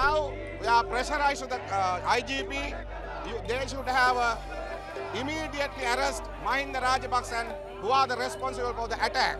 Now we are pressurized to the uh, IGP. You, they should have uh, immediately arrest Mahinda Rajapaksa who are the responsible for the attack.